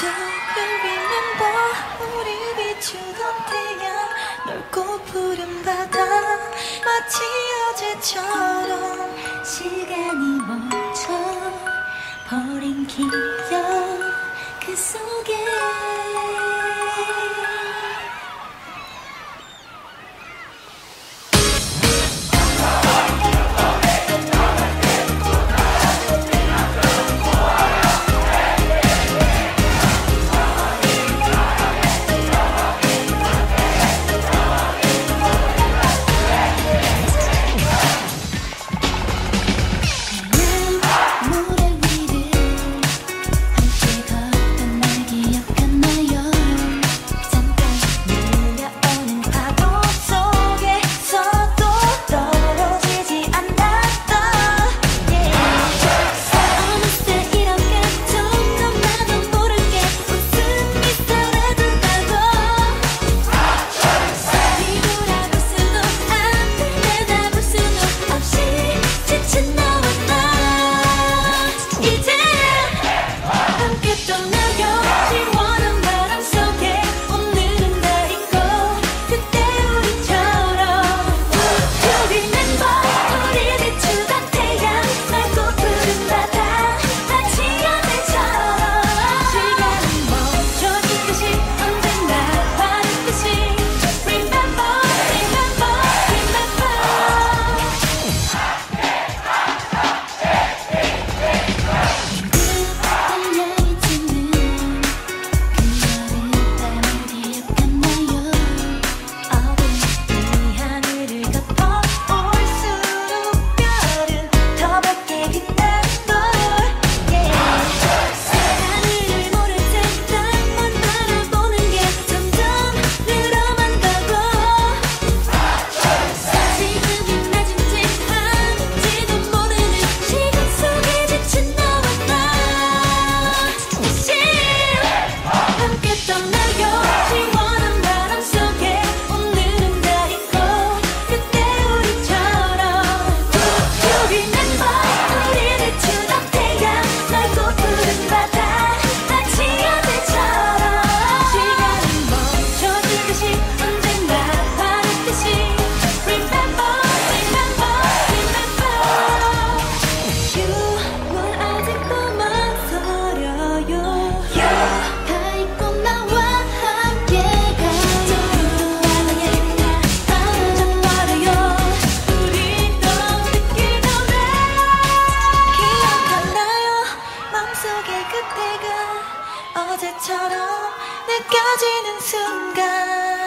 Do you 우리 비추던 태양 넓고 푸른 바다. 마치 어제처럼 시간이 멈춰 버린 기억 그 속에 어제처럼 느껴지는 순간.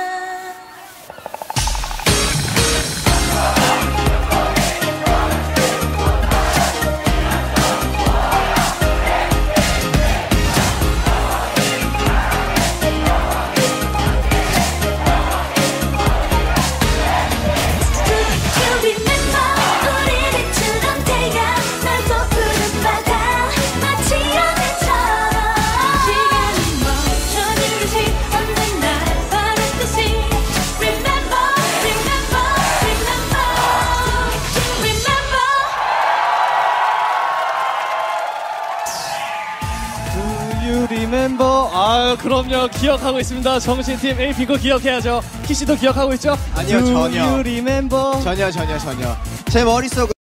아 그럼요 기억하고 있습니다. 정신팀 에이 비고 기억해야죠. 키씨도 기억하고 있죠? 아니요 전혀. 전혀 전혀 전혀. 제 머릿속은